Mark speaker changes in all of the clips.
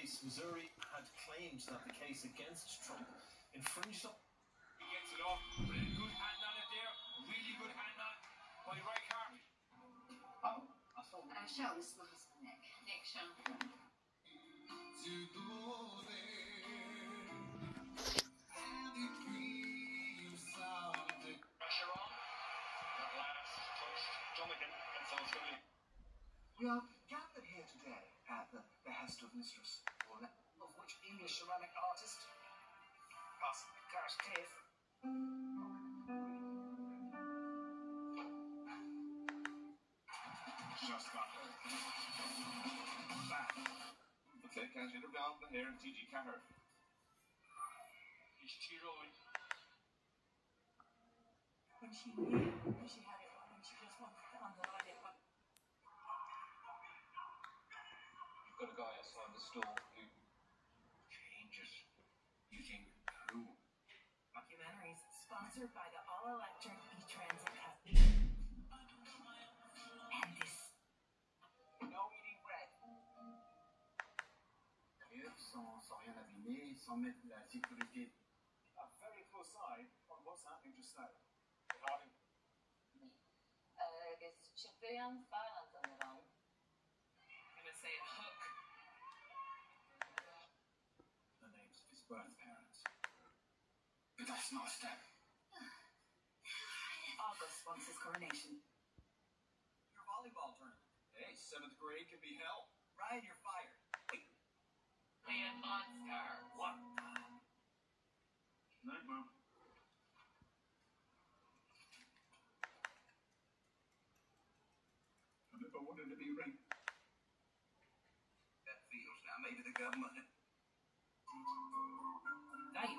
Speaker 1: place, Missouri had claimed that the case against Trump infringed on.
Speaker 2: He gets it off. Put a good hand on it there. Really good hand on it. By Rijkaard.
Speaker 3: Oh, I saw
Speaker 4: Uh, Shell, this is my husband, Nick. Nick Shell.
Speaker 2: Pressure on. That last touch. Dunnigan. And so it's going.
Speaker 3: We are gathered here today at the behest of Mistress Orla, of which English ceramic artist? Cliff.
Speaker 2: Just got her. Back. Can't you look down the hair and TG cheeroing.
Speaker 5: when she knew she had it wrong and she just wanted to underline it. But
Speaker 2: You've got a guy outside the store who changes using who?
Speaker 5: documentaries sponsored by the all electric e transit company. And this
Speaker 3: No eating bread. Sans, sans rien abîmer, sans mettre la sécurité. A very close eye on what's happening just now.
Speaker 2: Regarding
Speaker 4: Uh, violence on the line.
Speaker 5: I'm gonna say a
Speaker 3: birth parents. But that's not a step.
Speaker 5: August wants his coronation.
Speaker 3: Your volleyball tournament. Hey, seventh grade can be hell. Ryan, you're fired.
Speaker 4: Man monster.
Speaker 3: What? Night, Mom. I never wanted to be right. That feels now. Maybe the government.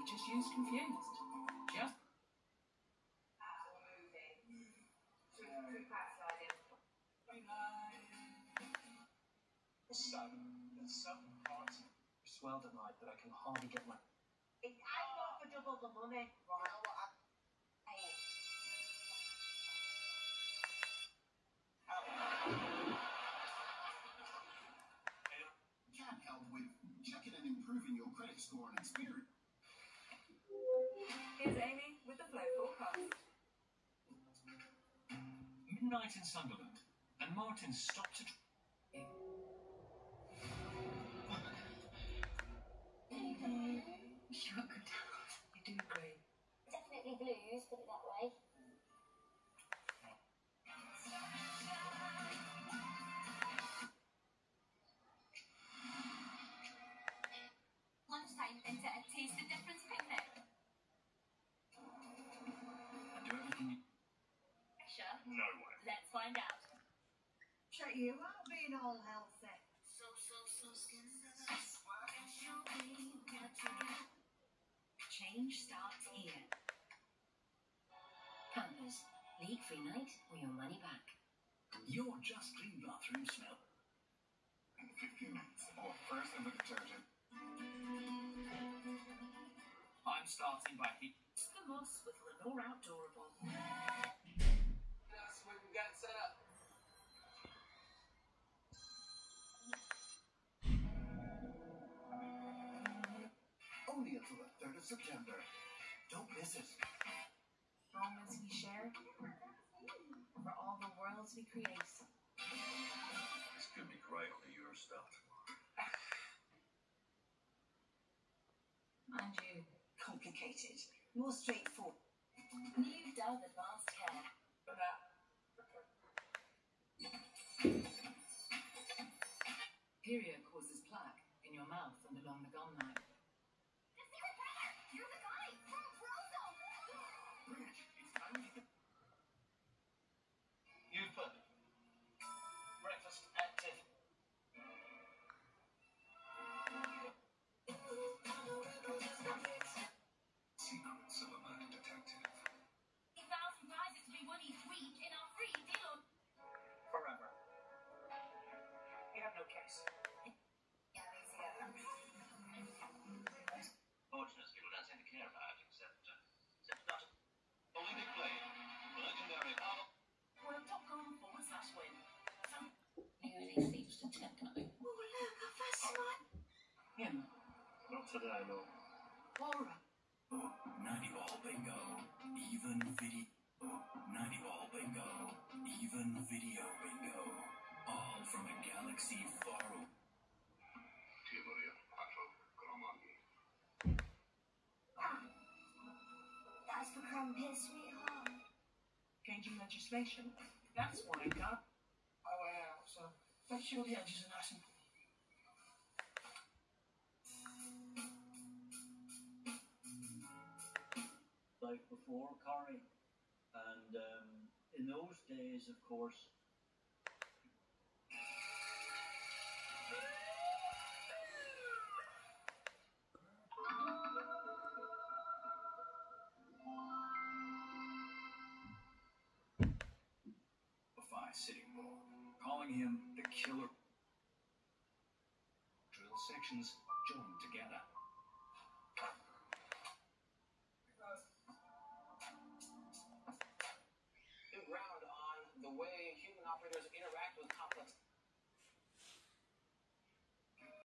Speaker 5: Now you've just used confused. Just
Speaker 3: So, there's some parts swelled at that I can hardly get my.
Speaker 5: I got for double the money.
Speaker 3: Can't help with checking and improving your credit score and experience.
Speaker 5: Here's Amy with the flow forecast.
Speaker 1: Midnight in Sunderland, and Martin stopped to.
Speaker 2: No way.
Speaker 4: Let's find out.
Speaker 5: Shut you up being all healthy.
Speaker 4: So, so, so skin Change starts here. Pampers. Leak-free night or your money back.
Speaker 3: Your just clean bathroom smell. In 15 minutes. or first in the detergent.
Speaker 1: I'm starting by heat.
Speaker 5: The moss with Lenor Outdoorable.
Speaker 3: Of September. Don't miss it.
Speaker 5: Moments we share for all the worlds we create.
Speaker 2: This could be great on the Eurostar tomorrow.
Speaker 5: Mind you, complicated. More straightforward.
Speaker 4: New Dove Advanced Care.
Speaker 5: Period causes plaque in your mouth and along the gum line.
Speaker 4: got
Speaker 3: no case. Seem to
Speaker 1: care about it, except,
Speaker 3: uh, except play, legendary win.
Speaker 4: Nearly seems to
Speaker 3: technically. Oh,
Speaker 4: look, a.
Speaker 3: Him. Oh.
Speaker 1: Not today, no.
Speaker 3: Laura.
Speaker 6: Oh, 90 ball bingo. Even video. Oh, 90 ball bingo. Even video bingo all from a galaxy far away.
Speaker 5: That's become piss sweetheart.
Speaker 3: Changing legislation. That's why I got my way out, so make sure the edges are nice and
Speaker 7: like before Corrie. And um, in those days, of course,
Speaker 6: Bull, calling him the killer. Drill sections joined together.